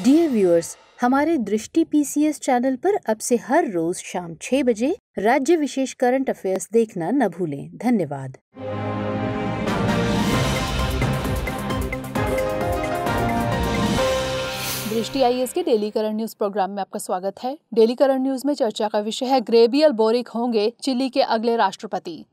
Dear viewers हमारे दृष्टि PCS channel पर अब से हर रोज शाम छह बजे राज्य विशेष करंट अफेयर्स देखना न भूलें। धन्यवाद। दृष्टि आई के डेली करंट न्यूज़ प्रोग्राम में आपका स्वागत है। डेली करंट न्यूज़ में चर्चा का विषय है ग्रेबियल बोरिक होंगे चिली के अगले राष्ट्रपति।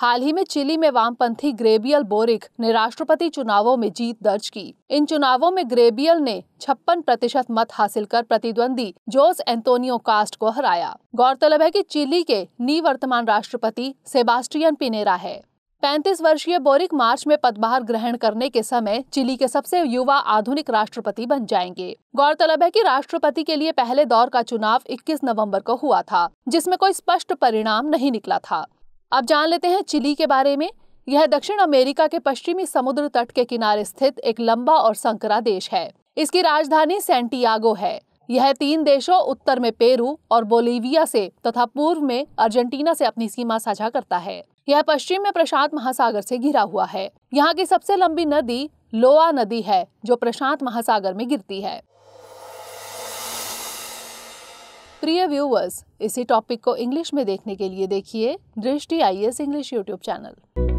हाल ही में चिली में वामपंथी ग्रेबियल बोरिक ने राष्ट्रपति चुनावों में जीत दर्ज की। इन चुनावों में ग्रेबियल ने छप्पन प्रतिशत मत हासिल कर प्रतिद्वंदी जोस एंटोनियो कास्ट को हराया। गौरतलब है कि चिली के निवर्तमान राष्ट्रपति सेबास्टियन पिनेरा है। पैंतीस वर्षीय बोरिक मार्च में पदभार ग्रहण करने के समय चिली के सबसे युवा आधुनिक राष्ट्रपति बन जाएँगे। गौरतलब है कि राष्ट्रपति के लिए पहले दौर का चुनाव 21 नवंबर को हुआ था, जिसमें कोई स्पष्ट परिणाम नहीं निकला था। अब जान लेते हैं, चिली के बारे में। यह दक्षिण अमेरिका के पश्चिमी समुद्र तट के किनारे स्थित एक लंबा और संकरा देश है। इसकी राजधानी सेंटियागो है। यह तीन देशों, उत्तर में पेरू और बोलीविया से तथा पूर्व में अर्जेंटीना से अपनी सीमा साझा करता है। यह पश्चिम में प्रशांत महासागर से घिरा हुआ है। यहाँ की सबसे लंबी नदी लोआ नदी है, जो प्रशांत महासागर में गिरती है। प्रिय व्यूवर्स, इसी टॉपिक को इंग्लिश में देखने के लिए देखिए दृष्टि आई इंग्लिश यूट्यूब चैनल